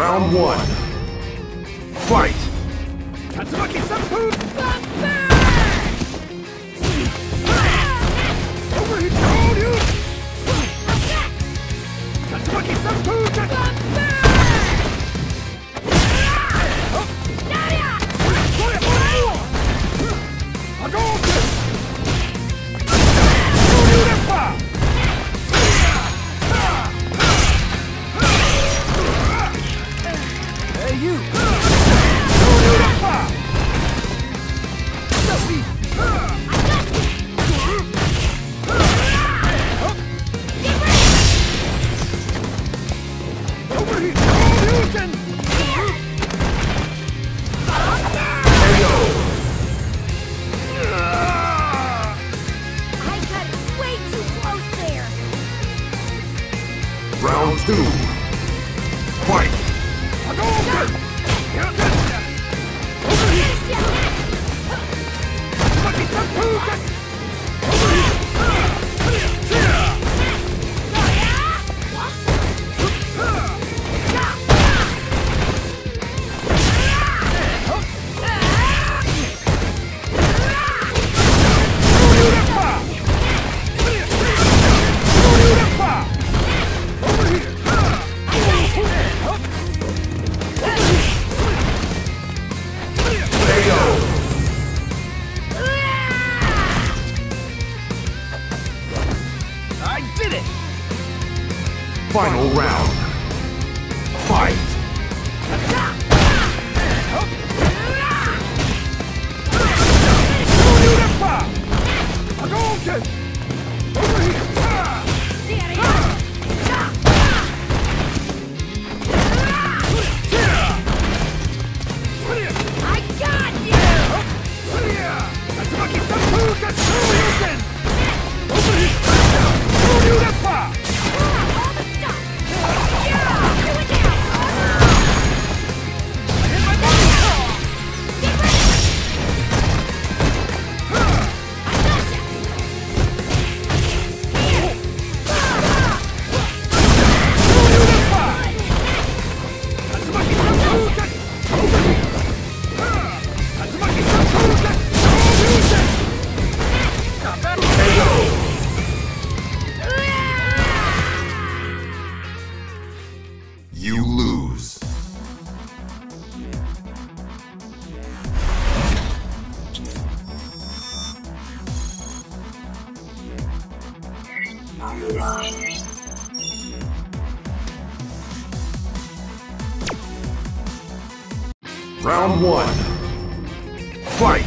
Round one. Fight! Round two. Fight! Adolf! Round one. Fight!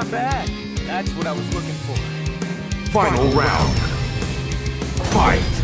Not bad. That's what I was looking for. Final, Final round. round. Fight!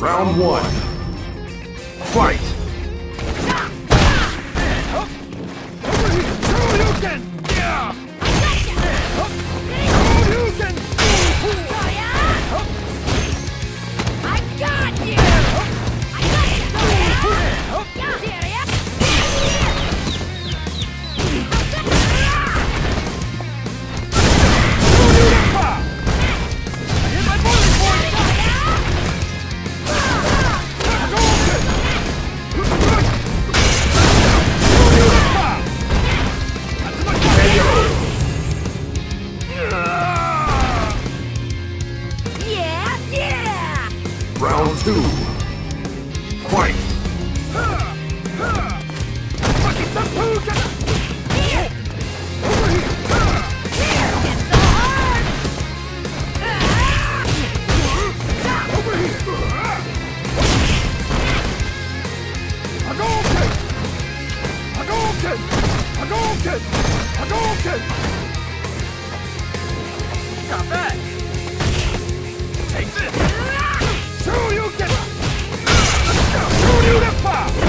Round one. Fight! Hadoken! Hadoken! Hadoken! Got that? Take this! Shoryuken! Shoryuken!